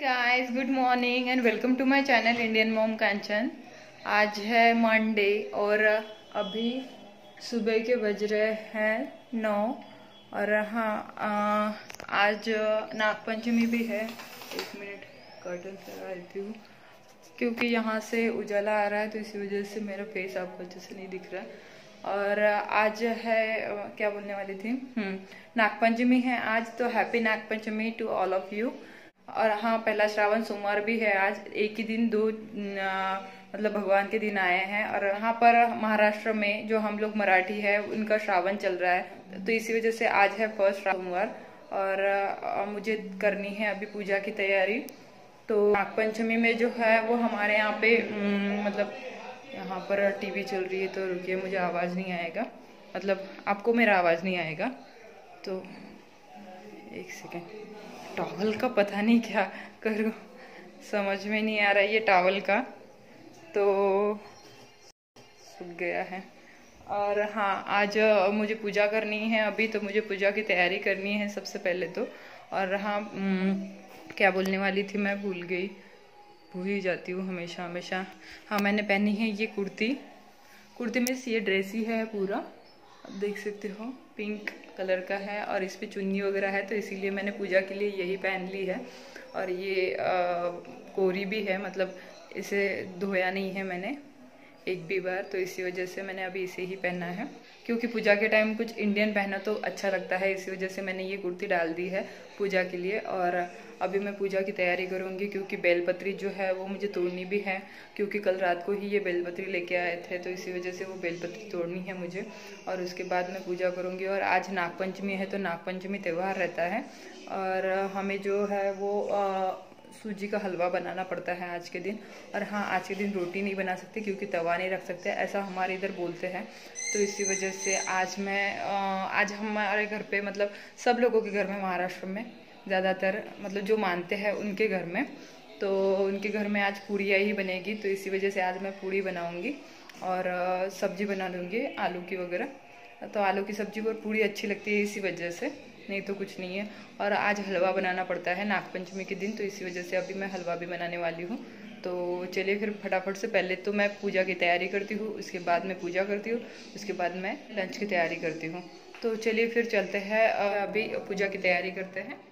Guys good morning and welcome to my channel Indian mom Kanchan आज है Monday और अभी सुबह के बज रहे हैं नौ और हाँ आज नागपंचमी भी है। एक मिनट कर्टन लगा देती हूँ क्योंकि यहाँ से उजाला आ रहा है तो इसी वजह से मेरा फेस आपको अच्छे से नहीं दिख रहा। और आज है क्या बोलने वाली थी? हम्म, नागपंचमी है। आज तो happy Nagpanchami to all of you और हाँ पहला श्रावण सोमवार भी है। आज एक ही दिन दो मतलब भगवान के दिन आए हैं। और यहाँ पर महाराष्ट्र में जो हम लोग मराठी है, उनका श्रावण चल रहा है। तो इसी वजह से आज है फ़र्स्ट सोमवार। और मुझे करनी है अभी पूजा की तैयारी। तो नागपंचमी में जो है, वो हमारे यहाँ पे मतलब यहाँ पर टीवी चल रही है। तो रुकिए, मुझे आवाज़ नहीं आएगा। मतलब आपको मेरा आवाज़ नहीं आएगा। तो एक सेकेंड। टॉवल का पता नहीं क्या करूँ। समझ में नहीं आ रहा ये टॉवल का। तो सूख गया है। और हाँ आज मुझे पूजा करनी है अभी तो मुझे पूजा की तैयारी करनी है सबसे पहले तो। और हाँ क्या बोलने वाली थी मैं भूल गई। भूल ही जाती हूँ हमेशा हमेशा। हाँ मैंने पहनी है ये कुर्ती। कुर्ती में ये ड्रेस ही है पूरा। आप देख सकते हो। पिंक कलर का है और इस पर चुन्नी वगैरह है तो इसीलिए मैंने पूजा के लिए यही पहन ली है। और ये कोरी भी है मतलब इसे धोया नहीं है मैंने एक भी बार तो इसी वजह से मैंने अभी इसे ही पहना है। क्योंकि पूजा के टाइम कुछ इंडियन पहना तो अच्छा लगता है इसी वजह से मैंने ये कुर्ती डाल दी है पूजा के लिए। और अभी मैं पूजा की तैयारी करूँगी क्योंकि बेलपत्री जो है वो मुझे तोड़नी भी है क्योंकि कल रात को ही ये बेलपत्री लेके आए थे तो इसी वजह से वो बेलपत्री तोड़नी है मुझे। और उसके बाद मैं पूजा करूँगी। और आज नागपंचमी है तो नागपंचमी त्यौहार रहता है। और हमें जो है वो आ, सूजी का हलवा बनाना पड़ता है आज के दिन। और हाँ आज के दिन रोटी नहीं बना सकते क्योंकि तवा नहीं रख सकते, ऐसा हमारे इधर बोलते हैं। तो इसी वजह से आज मैं आज हमारे घर पे मतलब सब लोगों के घर में, महाराष्ट्र में ज़्यादातर मतलब जो मानते हैं उनके घर में तो उनके घर में आज पूड़िया ही बनेगी। तो इसी वजह से आज मैं पूड़ी बनाऊँगी और सब्ज़ी बना लूँगी, आलू की वगैरह। तो आलू की सब्ज़ी और पूड़ी अच्छी लगती है इसी वजह से। नहीं तो कुछ नहीं है। और आज हलवा बनाना पड़ता है नागपंचमी के दिन तो इसी वजह से अभी मैं हलवा भी बनाने वाली हूँ। तो चलिए फिर फटाफट से पहले तो मैं पूजा की तैयारी करती हूँ, उसके बाद मैं पूजा करती हूँ, उसके बाद मैं लंच की तैयारी करती हूँ। तो चलिए फिर चलते हैं अभी पूजा की तैयारी करते हैं।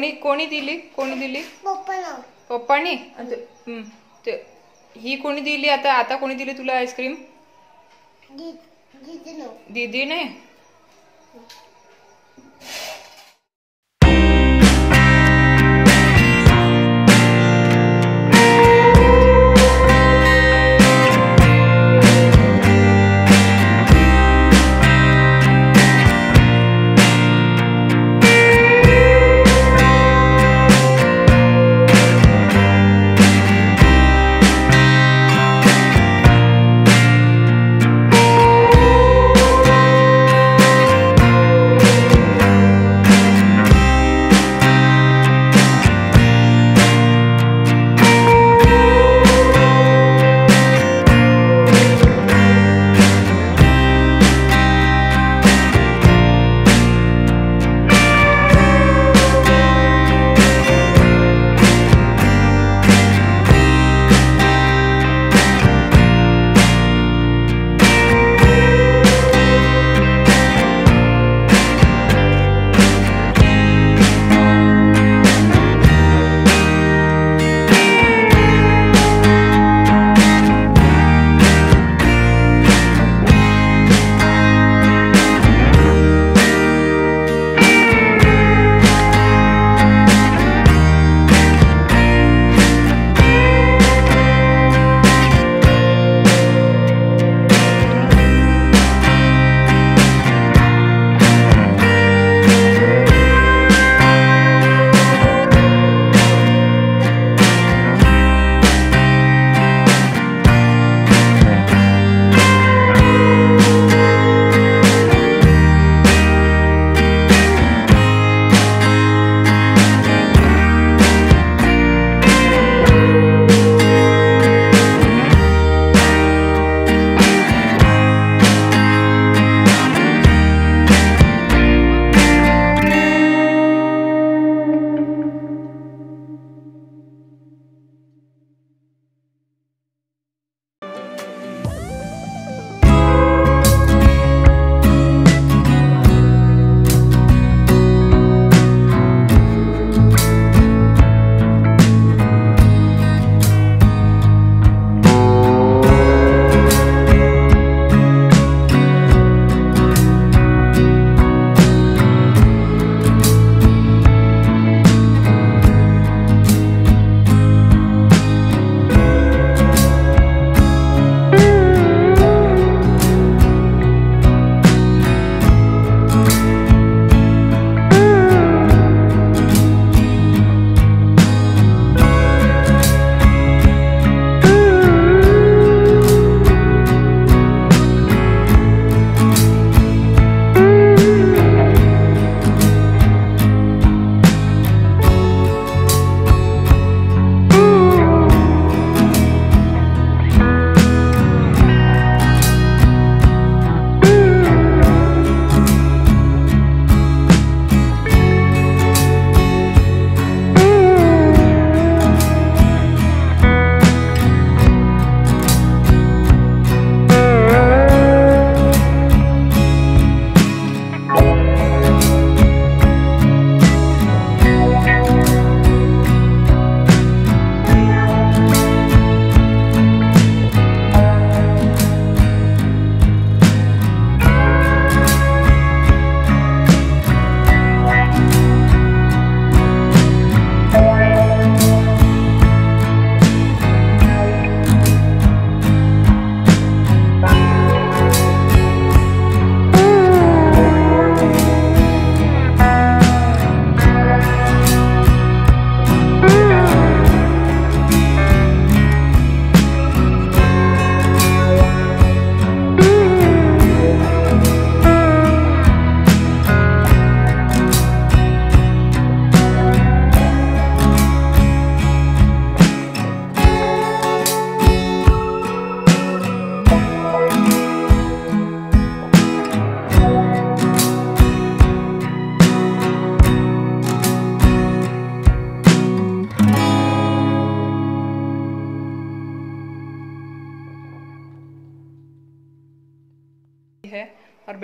कोणी कोणी दिली? कोणी दिली? पप्पानी? ही कोणी दिली? आता आता कोणी दिली तुला आईस्क्रीम दीदीने?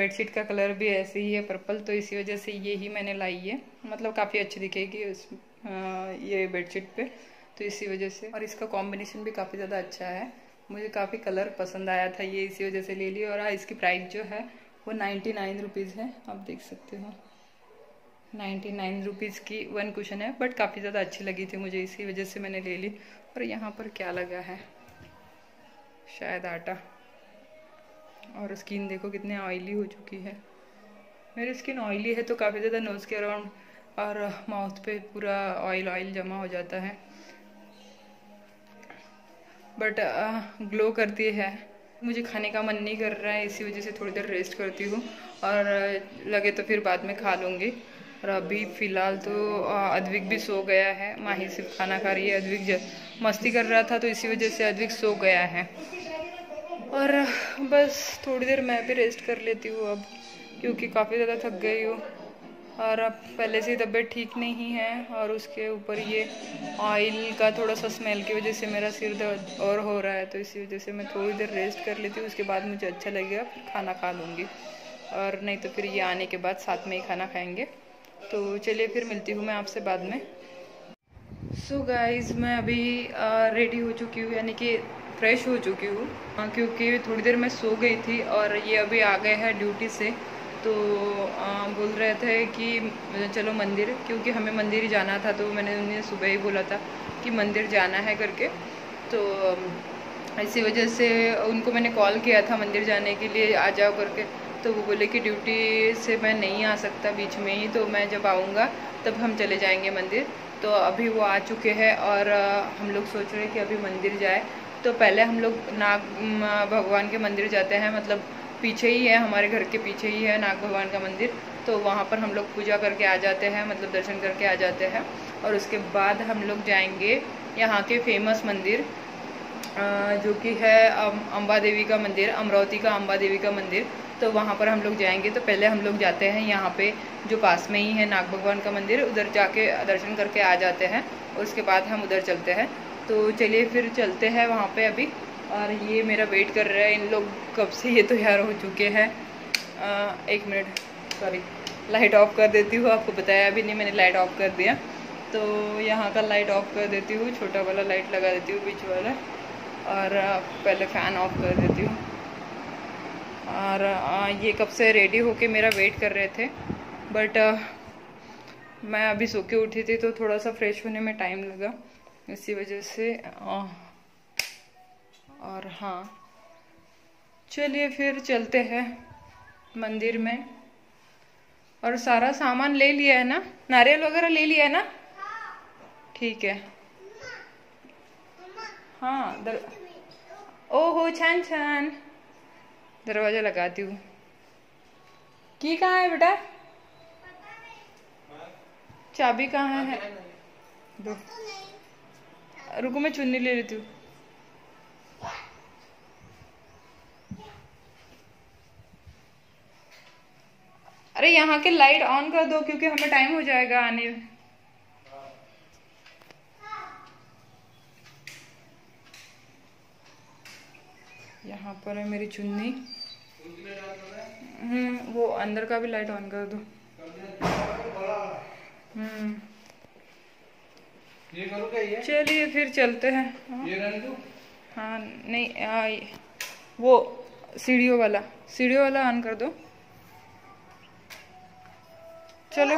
बेडशीट का कलर भी ऐसे ही है पर्पल तो इसी वजह से ये ही मैंने लाई है। मतलब काफ़ी अच्छी दिखेगी उस ये बेडशीट पे तो इसी वजह से। और इसका कॉम्बिनेशन भी काफ़ी ज़्यादा अच्छा है। मुझे काफ़ी कलर पसंद आया था ये इसी वजह से ले लिया। और हाँ, इसकी प्राइस जो है वो नाइन्टी नाइन रुपीज़ है। आप देख सकते हो। नाइन्टी नाइन रुपीज़ की वन कुशन है बट काफ़ी ज़्यादा अच्छी लगी थी मुझे इसी वजह से मैंने ले ली। और यहाँ पर क्या लगा है? शायद आटा। और स्किन देखो कितने ऑयली हो चुकी है। मेरी स्किन ऑयली है तो काफ़ी ज़्यादा नोज़ के अराउंड और माउथ पे पूरा ऑयल ऑयल जमा हो जाता है। बट ग्लो करती है। मुझे खाने का मन नहीं कर रहा है, इसी वजह से थोड़ी देर रेस्ट करती हूँ। और, लगे तो फिर बाद में खा लूँगी। और अभी फ़िलहाल तो अद्विक भी सो गया है। माही सिर्फ़ खाना खा रही है। अद्विक मस्ती कर रहा था तो इसी वजह से अद्विक सो गया है। और बस थोड़ी देर मैं भी रेस्ट कर लेती हूँ अब, क्योंकि काफ़ी ज़्यादा थक गई हूँ। और अब पहले से तबीयत ठीक नहीं है और उसके ऊपर ये ऑयल का थोड़ा सा स्मेल की वजह से मेरा सिर दर्द और हो रहा है तो इसी वजह से मैं थोड़ी देर रेस्ट कर लेती हूँ। उसके बाद मुझे अच्छा लगेगा, फिर खाना खा लूँगी। और नहीं तो फिर ये आने के बाद साथ में ही खाना खाएँगे। तो चलिए फिर मिलती हूँ मैं आपसे बाद में। सो so गाइज़ मैं अभी रेडी हो चुकी हूँ, यानी कि फ्रेश हो चुकी हूँ। क्योंकि थोड़ी देर मैं सो गई थी और ये अभी आ गए हैं ड्यूटी से। तो आ, बोल रहे थे कि चलो मंदिर क्योंकि हमें मंदिर ही जाना था तो मैंने उन्हें सुबह ही बोला था कि मंदिर जाना है करके। तो इसी वजह से उनको मैंने कॉल किया था मंदिर जाने के लिए आ जाओ करके। तो वो बोले कि ड्यूटी से मैं नहीं आ सकता बीच में ही तो मैं जब आऊँगा तब हम चले जाएँगे मंदिर। तो अभी वो आ चुके हैं और हम लोग सोच रहे हैं कि अभी मंदिर जाए। तो पहले हम लोग नाग भगवान के मंदिर जाते हैं मतलब पीछे ही है, हमारे घर के पीछे ही है नाग भगवान का मंदिर। तो वहाँ पर हम लोग पूजा करके आ जाते हैं मतलब दर्शन करके आ जाते हैं। और उसके बाद हम लोग जाएँगे यहाँ के फ़ेमस मंदिर जो कि है अम्बा देवी का मंदिर, अमरावती का अम्बा देवी का मंदिर। तो वहाँ पर हम लोग जाएँगे। तो पहले हम लोग जाते हैं यहाँ पे, जो पास में ही है नाग भगवान का मंदिर, उधर जाके दर्शन करके आ जाते हैं। और उसके बाद हम उधर चलते हैं। तो चलिए फिर चलते हैं वहाँ पे अभी। और ये मेरा वेट कर रहा है। इन लोग कब से ये तैयार हो चुके हैं। एक मिनट सॉरी लाइट ऑफ़ कर देती हूँ। आपको बताया भी नहीं, मैंने लाइट ऑफ़ कर दिया। तो यहाँ का लाइट ऑफ़ कर देती हूँ। छोटा वाला लाइट लगा देती हूँ बीच वाला। और पहले फ़ैन ऑफ़ कर देती हूँ। और ये कब से रेडी होके मेरा वेट कर रहे थे। बट मैं अभी सो के उठी थी तो थोड़ा सा फ्रेश होने में टाइम लगा। इसी वजह से और हाँ। चलिए फिर चलते हैं मंदिर में। और सारा सामान ले लिया है ना? नारियल वगैरह ले लिया है ना? ठीक है। हाँ दर... ओहो छान छान। दरवाज़ा लगाती हूँ। की कहाँ है बेटा? चाबी कहाँ है? दो। रुको, मैं चुन्नी ले लेती हूँ। अरे, यहाँ के लाइट ऑन कर दो, क्योंकि हमें टाइम हो जाएगा आने में। यहाँ पर है मेरी चुन्नी। हम्म वो अंदर का भी लाइट ऑन कर दो। हम्म। चलिए फिर चलते हैं। हाँ नहीं आ, वो सीढ़ियों वाला सीढ़ियों वाला ऑन कर दो। चलो।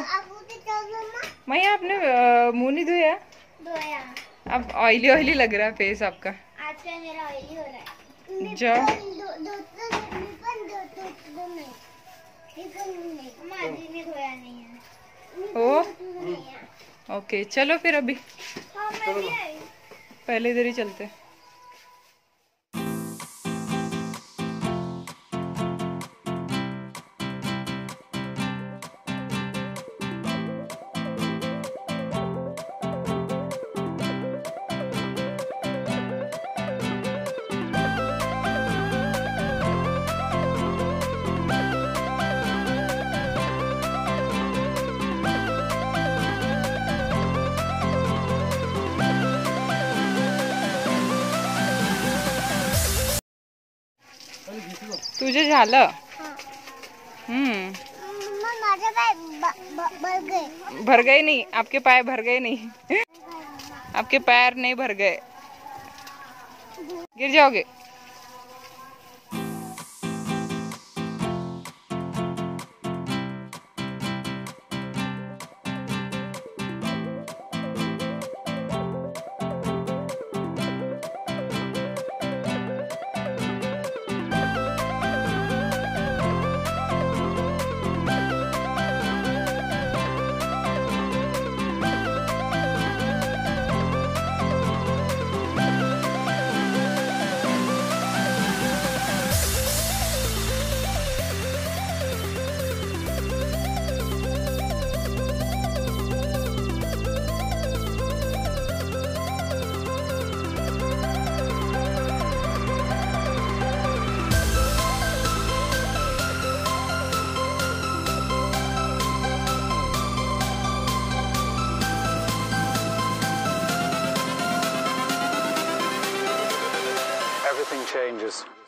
मैं आपने मुँह नहीं धोया? धोया। अब ऑयली ऑयली लग रहा है फेस आपका। आज का मेरा ऑयली हो रहा है। जाओ ओ। ओके चलो फिर अभी। हाँ, पहले इधर ही चलते। हैं तुझे झालं? हम्म. भर गए. नहीं आपके पैर भर गए नहीं. आपके पैर नहीं भर गए. गिर जाओगे? strangers.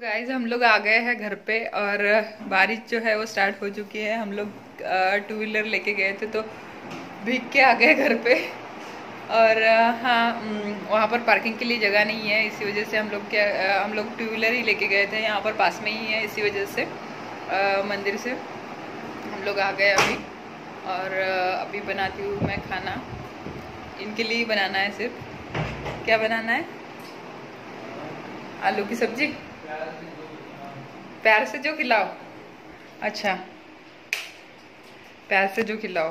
गाइज़ हम लोग आ गए हैं घर पे और बारिश जो है वो स्टार्ट हो चुकी है। हम लोग टू व्हीलर लेके गए थे तो भीग के आ गए घर पे। और हाँ वहाँ पर पार्किंग के लिए जगह नहीं है इसी वजह से हम लोग क्या हम लोग टू व्हीलर ही लेके गए थे। यहाँ पर पास में ही है इसी वजह से अ, मंदिर से। हम लोग आ गए अभी और अभी बनाती हूँ मैं खाना। इनके लिए ही बनाना है सिर्फ़। क्या बनाना है? आलू की सब्ज़ी? प्यार से जो खिलाओ। अच्छा। प्यार से जो खिलाओ।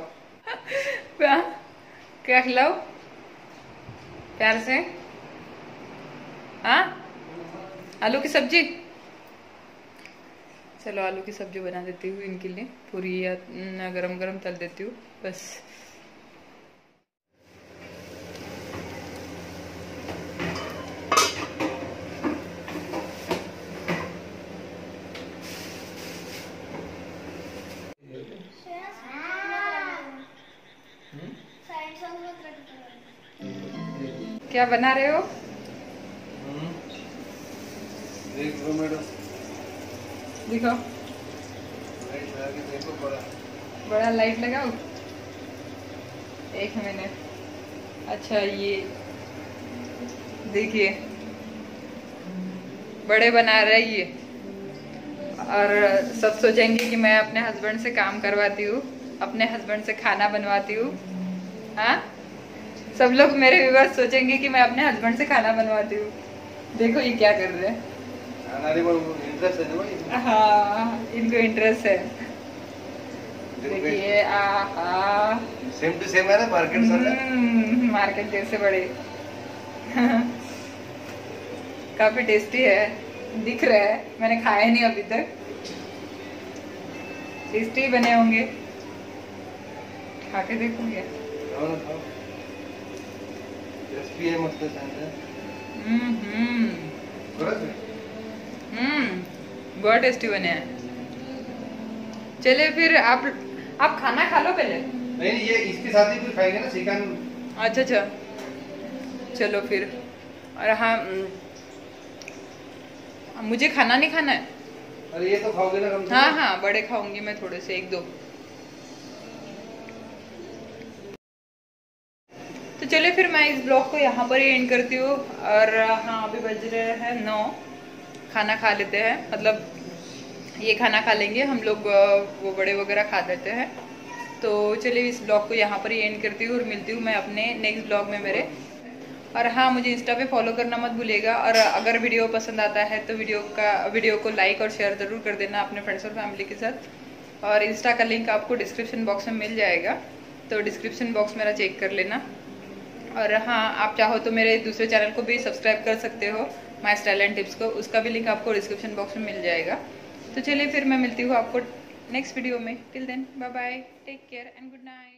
क्या? क्या खिलाओ? प्यार से? हाँ? आलू की सब्ज़ी? चलो आलू की सब्ज़ी बना देती हूँ इनके लिए। पूरी या गरम गरम तल देती हूँ। बस। क्या बना रहे हो? देखो मैडम। दिखाओ। लाइट लगा के देखो बड़ा। बड़ा लाइट लगाओ। एक मिनट। अच्छा ये देखिए। बड़े बना रहे ये। और सब सोचेंगे कि मैं अपने हस्बैंड से काम करवाती हूँ अपने हस्बैंड से खाना बनवाती हूँ। हाँ? सब लोग मेरे विवाह सोचेंगे कि मैं अपने हस्बैंड से खाना बनवाती हूँ। देखो ये क्या कर रहे हैं। हाँ इनको इंटरेस्ट है। देखिए सेम टू सेम आहे ना मार्केट हम्म, मार्केट जैसे बड़े। काफ़ी टेस्टी है। दिख रहा है। मैंने खाया नहीं अभी तक। टेस्टी बने होंगे। खा के देखूँगे। रेसिपी आहे मस्त हम्म हम्म? हम्म बहुत टेस्टी बने हैं. चलिए फिर आप आप खाना खा लो पहले. नहीं ये इसके साथ ही फिर खाएँगे ना चिकन। अच्छा अच्छा. चलो फिर. और हाँ मुझे खाना नहीं खाना है. अरे ये तो खाओगे ना हाँ हाँ बड़े खाऊँगी मैं थोड़े से एक दो. चलिए फिर मैं इस ब्लॉग को यहाँ पर ही एंड करती हूँ। और हाँ अभी बज रहे हैं नौ। खाना खा लेते हैं। मतलब ये खाना खा लेंगे। हम लोग वो बड़े वगैरह खा लेते हैं। तो चलिए इस ब्लॉग को यहाँ पर ही एंड करती हूँ और मिलती हूँ मैं अपने नेक्स्ट ब्लॉग में मेरे। और हाँ मुझे इंस्टा पे फॉलो करना मत भूलिएगा। और अगर वीडियो पसंद आता है तो वीडियो का वीडियो को लाइक और शेयर ज़रूर कर देना अपने फ्रेंड्स और फैमिली के साथ। और इंस्टा का लिंक आपको डिस्क्रिप्शन बॉक्स में मिल जाएगा। तो डिस्क्रिप्शन बॉक्स मेरा चेक कर लेना। और हाँ आप चाहो तो मेरे दूसरे चैनल को भी सब्सक्राइब कर सकते हो माई स्टाइल एंड टिप्स को। उसका भी लिंक आपको डिस्क्रिप्शन बॉक्स में मिल जाएगा। तो चलिए फिर मैं मिलती हूँ आपको नेक्स्ट वीडियो में। Till then bye bye take care and good night